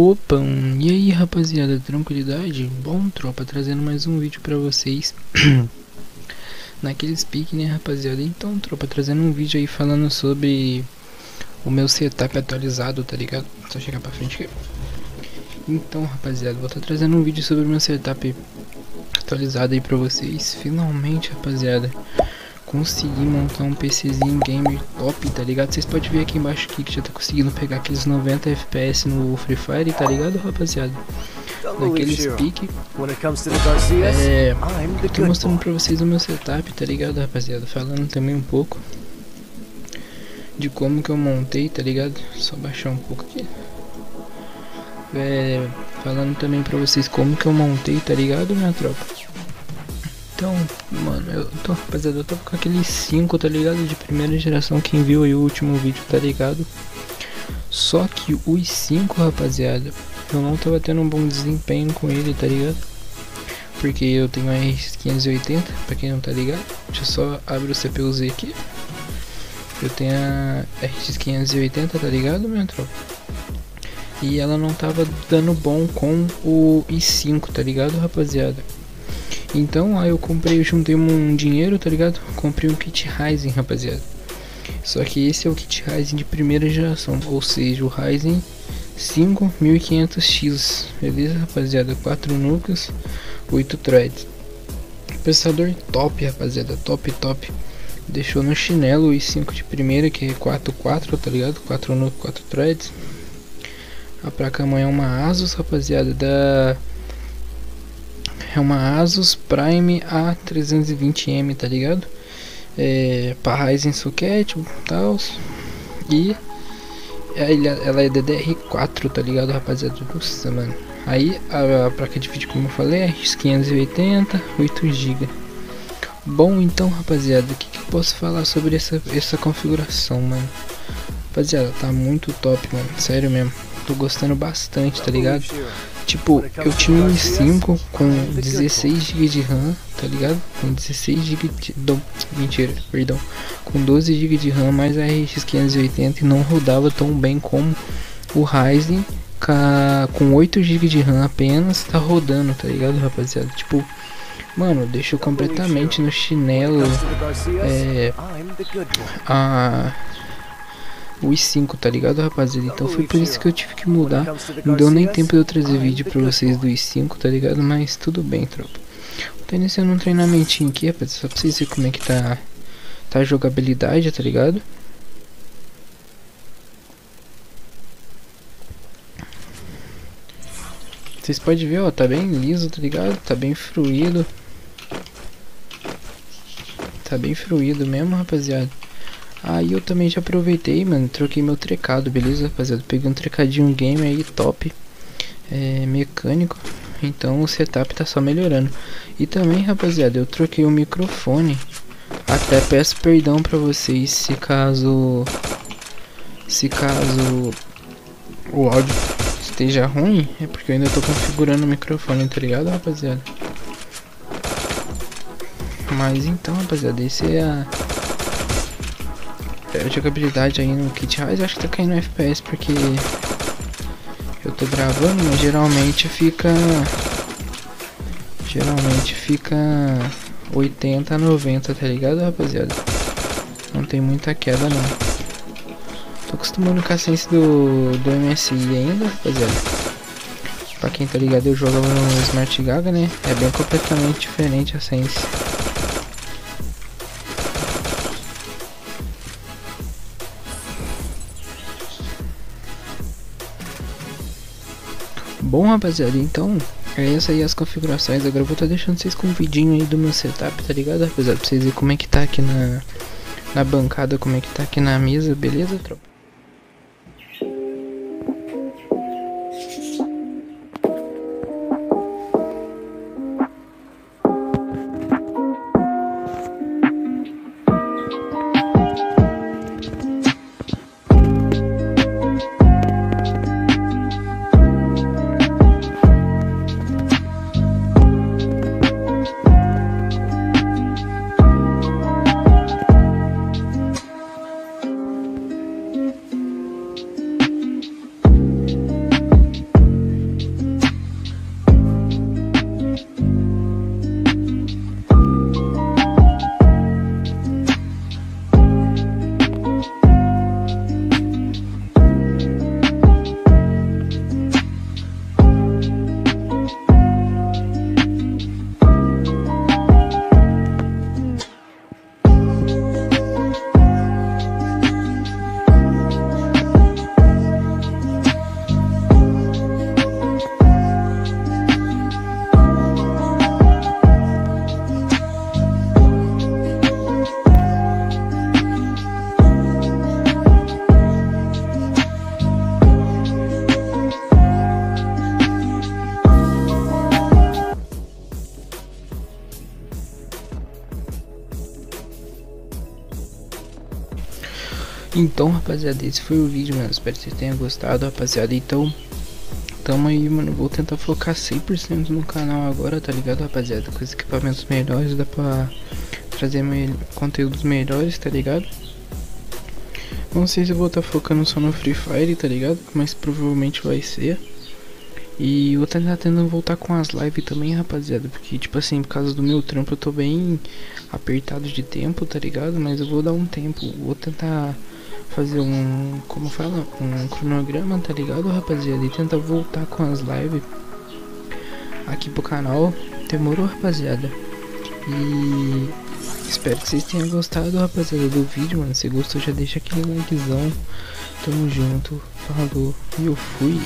Opa, e aí rapaziada, tranquilidade? Bom, tropa, trazendo mais um vídeo pra vocês Naquele speak, né rapaziada? Então, tropa, trazendo um vídeo aí falando sobre o meu setup atualizado, tá ligado? Só chegar pra frente aqui Então, rapaziada, vou estar tá trazendo um vídeo sobre o meu setup atualizado aí pra vocês Finalmente, rapaziada consegui montar um PCzinho gamer top, tá ligado? Vocês podem ver aqui embaixo aqui que já tá conseguindo pegar aqueles 90 FPS no Free Fire, tá ligado, rapaziada? Naquele speak. É, tô mostrando pra vocês o meu setup, tá ligado, rapaziada? Falando também um pouco de como que eu montei, tá ligado? Só baixar um pouco aqui. É, falando também pra vocês como que eu montei, tá ligado, minha tropa? Então, mano, eu tô, rapaziada, eu tô com aqueles 5, tá ligado? De primeira geração, quem viu aí o último vídeo, tá ligado? Só que os 5, rapaziada, eu não tava tendo um bom desempenho com ele, tá ligado? Porque eu tenho a RX580, pra quem não tá ligado. Deixa eu só abrir o CPU-Z aqui. Eu tenho a RX580, tá ligado, minha tropa? E ela não tava dando bom com o i5, tá ligado, rapaziada? Então aí eu comprei, eu juntei um dinheiro, tá ligado? Comprei um kit Ryzen, rapaziada. Só que esse é o kit Ryzen de primeira geração, ou seja, o Ryzen 5500X, beleza, rapaziada? 4 núcleos, 8 threads. Processador top, rapaziada, top, top. Deixou no chinelo o i5 de primeira, que é 4.4, tá ligado? 4 núcleos, 4 threads. A placa mãe é uma Asus, rapaziada, da é uma Asus Prime A320M, tá ligado? É, para Ryzen Socket tal. E ela é DDR4, tá ligado, rapaziada? Nossa, mano. Aí a, a, placa de vídeo, como eu falei, é X580, 8 GB. Bom, então, rapaziada, o que, que eu posso falar sobre essa, essa configuração, mano? Rapaziada, tá muito top, mano. Sério mesmo. Tô gostando bastante, tá ligado? Tipo, eu tinha um i5 com 16 GB de RAM, tá ligado? Com 16 GB de... Não, mentira, perdão. Com 12 GB de RAM mais a RX 580 e não rodava tão bem como o Ryzen com 8 GB de RAM apenas tá rodando, tá ligado, rapaziada? Tipo, mano, deixou completamente no chinelo é, a o i5, tá ligado, rapaziada? Então foi por isso que eu tive que mudar. Não deu nem tempo de eu trazer vídeo pra vocês do i5, tá ligado? Mas tudo bem, tropa. Tô iniciando um treinamentinho aqui, rapaziada, só pra vocês verem como é que tá, tá a jogabilidade, tá ligado? Vocês podem ver, ó, tá bem liso, tá ligado? Tá bem fluido. Tá bem fluido mesmo, rapaziada. Aí eu também já aproveitei, mano, troquei meu trecado, beleza, rapaziada? Peguei um trecadinho game aí top, é, mecânico, então o setup tá só melhorando. E também, rapaziada, eu troquei o microfone. Até peço perdão pra vocês se caso... Se caso o áudio esteja ruim, é porque eu ainda tô configurando o microfone, tá ligado, rapaziada? Mas então, rapaziada, esse é a jogabilidade aí no Kit Rise, acho que tá caindo FPS porque eu tô gravando, mas geralmente fica geralmente fica 80 a 90, tá ligado, rapaziada? Não tem muita queda não. Tô acostumando com a sense do, do MSI ainda, rapaziada. Pra quem tá ligado, eu jogava no Smart Gaga, né? É bem completamente diferente a sense. Bom, rapaziada, então é essa aí as configurações. Agora eu vou estar tá deixando vocês com um vidinho aí do meu setup, tá ligado, rapaziada? Pra vocês verem como é que tá aqui na, na bancada, como é que tá aqui na mesa, beleza, tropa? Então, rapaziada, esse foi o vídeo, mano. Espero que vocês tenham gostado, rapaziada. Então, tamo aí, mano. Vou tentar focar 100% no canal agora, tá ligado, rapaziada? Com os equipamentos melhores, dá pra trazer me conteúdos melhores, tá ligado? Não sei se eu vou estar tá focando só no Free Fire, tá ligado? Mas provavelmente vai ser. E eu tentar tentando voltar com as lives também, rapaziada. Porque, tipo assim, por causa do meu trampo eu tô bem apertado de tempo, tá ligado? Mas eu vou dar um tempo. Vou tentar fazer um, como fala, um cronograma, tá ligado, rapaziada? E tentar voltar com as lives aqui pro canal. Demorou, rapaziada. E espero que vocês tenham gostado, rapaziada, do vídeo, mano. Se gostou, já deixa aquele likezão. Tamo junto. Falou. E eu fui.